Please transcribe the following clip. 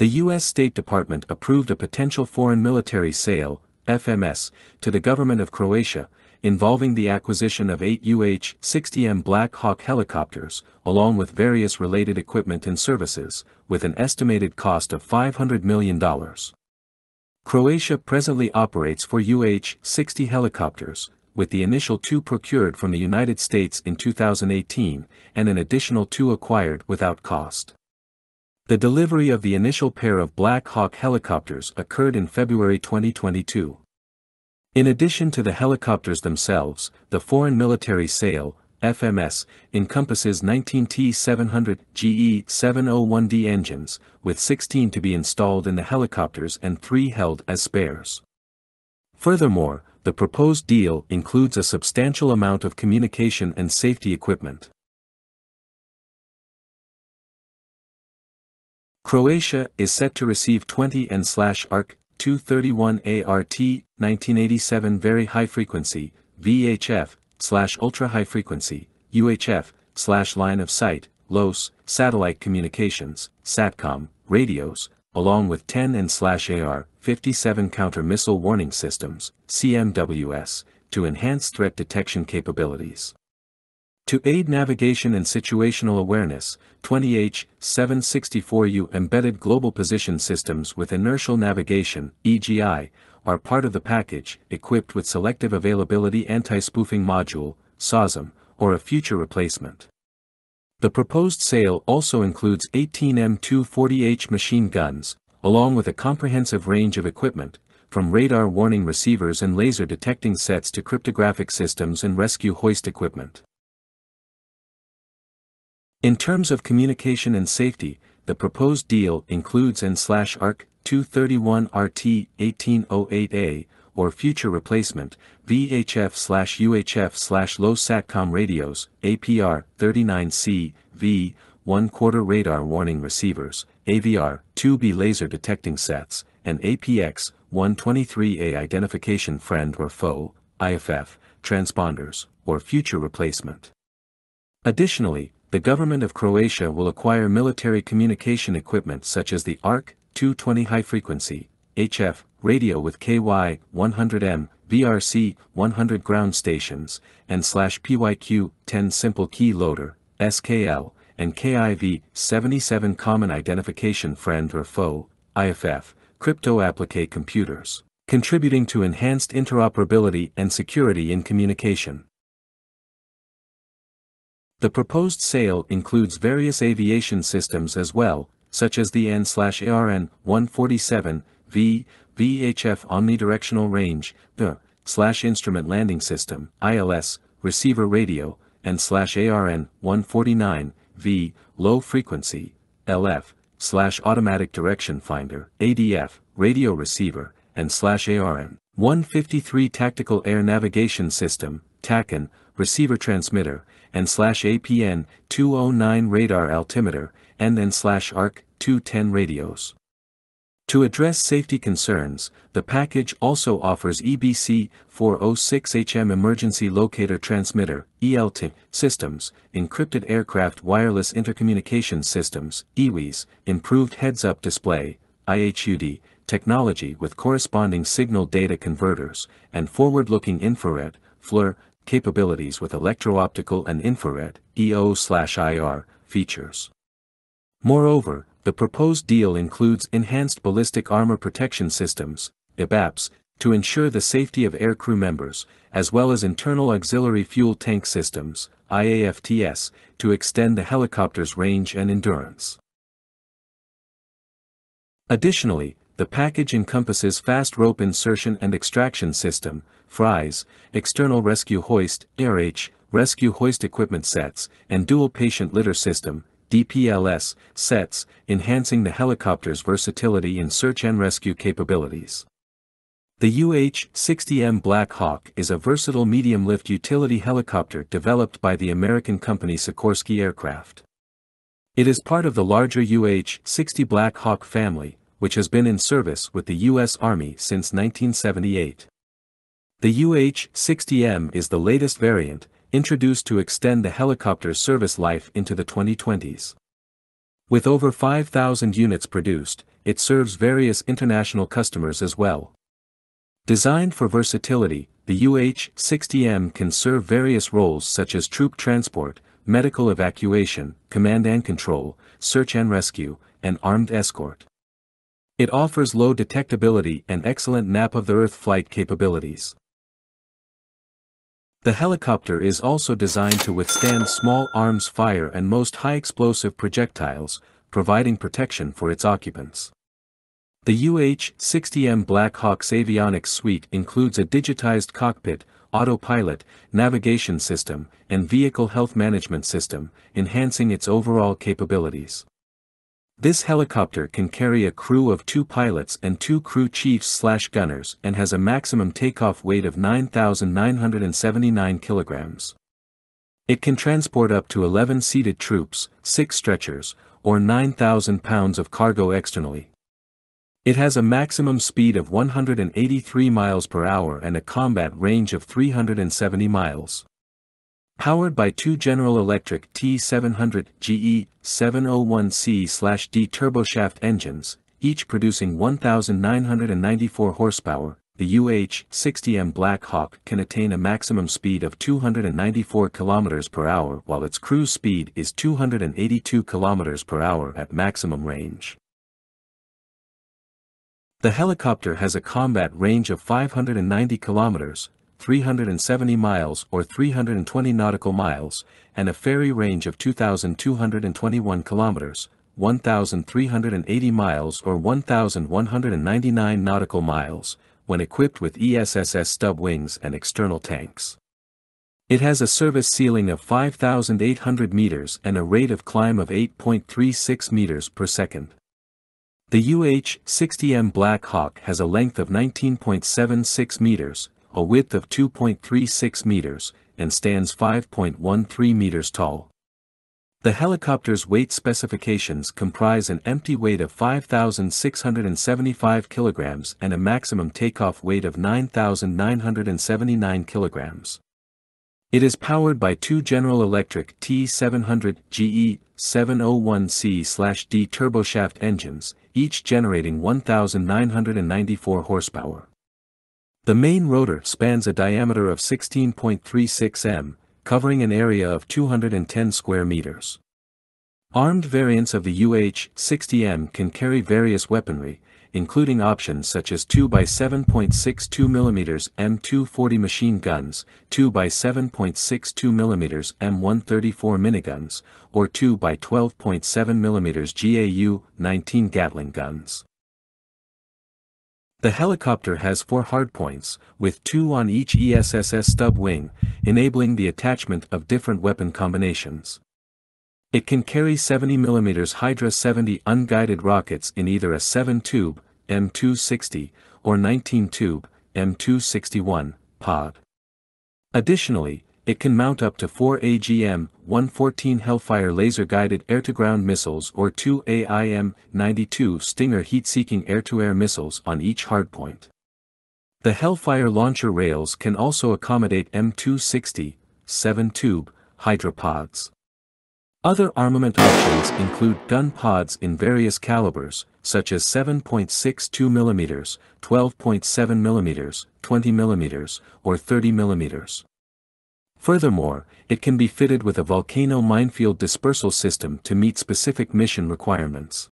The U.S. State Department approved a potential foreign military sale, FMS, to the government of Croatia, involving the acquisition of eight UH-60M Black Hawk helicopters, along with various related equipment and services, with an estimated cost of $500 million. Croatia presently operates four UH-60 helicopters, with the initial two procured from the United States in 2018, and an additional two acquired without cost. The delivery of the initial pair of Black Hawk helicopters occurred in February 2022. In addition to the helicopters themselves, the foreign military sale, FMS, encompasses 19 T-700 GE-701D engines, with 16 to be installed in the helicopters and 3 held as spares. Furthermore, the proposed deal includes a substantial amount of communication and safety equipment. Croatia is set to receive 20 AN/ARC 231 ART 1987 Very High Frequency VHF slash Ultra High Frequency UHF slash Line of Sight LOS satellite communications SATCOM radios along with 10 and slash AR 57 counter missile warning systems CMWS to enhance threat detection capabilities. To aid navigation and situational awareness, 20H-764U embedded global position systems with inertial navigation, EGI, are part of the package, equipped with Selective Availability Anti-Spoofing Module, SAASM, or a future replacement. The proposed sale also includes 18 M240H machine guns, along with a comprehensive range of equipment, from radar warning receivers and laser detecting sets to cryptographic systems and rescue hoist equipment. In terms of communication and safety, the proposed deal includes AN/ARC 231 RT 1808A, or future replacement, VHF/UHF/low SATCOM radios, APR 39C, V, 1 quarter radar warning receivers, AVR 2B laser detecting sets, and APX 123A identification friend or foe, IFF, transponders, or future replacement. Additionally, the government of Croatia will acquire military communication equipment such as the ARC 220 high frequency HF radio with KY 100M BRC 100 ground stations and slash PYQ 10 simple key loader SKL and KIV 77 common identification friend or foe IFF crypto applique computers contributing to enhanced interoperability and security in communication. The proposed sale includes various aviation systems as well, such as the N-ARN 147 V VHF omnidirectional range, the slash instrument landing system ILS receiver radio, and slash ARN 149 V low frequency LF slash automatic direction finder ADF radio receiver, and slash ARN 153 tactical air navigation system TACAN receiver transmitter and slash APN 209 radar altimeter, and then slash ARC 210 radios. To address safety concerns, the package also offers EBC 406HM Emergency Locator Transmitter ELT systems, encrypted aircraft wireless intercommunication systems EWIS, improved heads-up display IHUD technology with corresponding signal data converters, and forward-looking infrared FLIR capabilities with electro-optical and infrared EO/IR features. Moreover, the proposed deal includes enhanced ballistic armor protection systems, EBAPS, to ensure the safety of air crew members, as well as internal auxiliary fuel tank systems, IAFTS, to extend the helicopter's range and endurance. Additionally, the package encompasses fast rope insertion and extraction system, FRIES, external rescue hoist, RH, rescue hoist equipment sets, and dual patient litter system, DPLS, sets, enhancing the helicopter's versatility in search and rescue capabilities. The UH-60M Black Hawk is a versatile medium-lift utility helicopter developed by the American company Sikorsky Aircraft. It is part of the larger UH-60 Black Hawk family, which has been in service with the U.S. Army since 1978. The UH-60M is the latest variant, introduced to extend the helicopter's service life into the 2020s. With over 5,000 units produced, it serves various international customers as well. Designed for versatility, the UH-60M can serve various roles such as troop transport, medical evacuation, command and control, search and rescue, and armed escort. It offers low detectability and excellent nap-of-the-earth flight capabilities. The helicopter is also designed to withstand small arms fire and most high-explosive projectiles, providing protection for its occupants. The UH-60M Black Hawk's avionics suite includes a digitized cockpit, autopilot, navigation system, and vehicle health management system, enhancing its overall capabilities. This helicopter can carry a crew of two pilots and two crew chiefs slash gunners and has a maximum takeoff weight of 9,979 kilograms. It can transport up to 11 seated troops, 6 stretchers, or 9,000 pounds of cargo externally. It has a maximum speed of 183 miles per hour and a combat range of 370 miles. Powered by two General Electric T700 GE 701C/D turboshaft engines, each producing 1,994 horsepower, the UH-60M Black Hawk can attain a maximum speed of 294 km per hour while its cruise speed is 282 km per hour at maximum range. The helicopter has a combat range of 590 kilometers, 370 miles or 320 nautical miles, and a ferry range of 2,221 kilometers, 1,380 miles or 1,199 nautical miles, when equipped with ESSS stub wings and external tanks. It has a service ceiling of 5,800 meters and a rate of climb of 8.36 meters per second. The UH-60M Black Hawk has a length of 19.76 meters, a width of 2.36 meters, and stands 5.13 meters tall. The helicopter's weight specifications comprise an empty weight of 5,675 kilograms and a maximum takeoff weight of 9,979 kilograms. It is powered by two General Electric T700 GE 701C/D turboshaft engines, each generating 1,994 horsepower. The main rotor spans a diameter of 16.36 m, covering an area of 210 square meters. Armed variants of the UH-60M can carry various weaponry, including options such as 2x7.62 mm M240 machine guns, 2x7.62 mm M134 miniguns, or 2x12.7 mm GAU-19 Gatling guns. The helicopter has four hardpoints, with two on each ESSS stub wing, enabling the attachment of different weapon combinations. It can carry 70mm Hydra 70 unguided rockets in either a 7-tube, M260, or 19-tube, M261, pod. Additionally, it can mount up to 4 AGM-114 Hellfire laser-guided air-to-ground missiles or 2 AIM-92 Stinger heat-seeking air-to-air missiles on each hardpoint. The Hellfire launcher rails can also accommodate M260, 7-tube, Hydra pods. Other armament options include gun pods in various calibers, such as 7.62 mm, 12.7 mm, 20 mm, or 30 mm. Furthermore, it can be fitted with a volcano minefield dispersal system to meet specific mission requirements.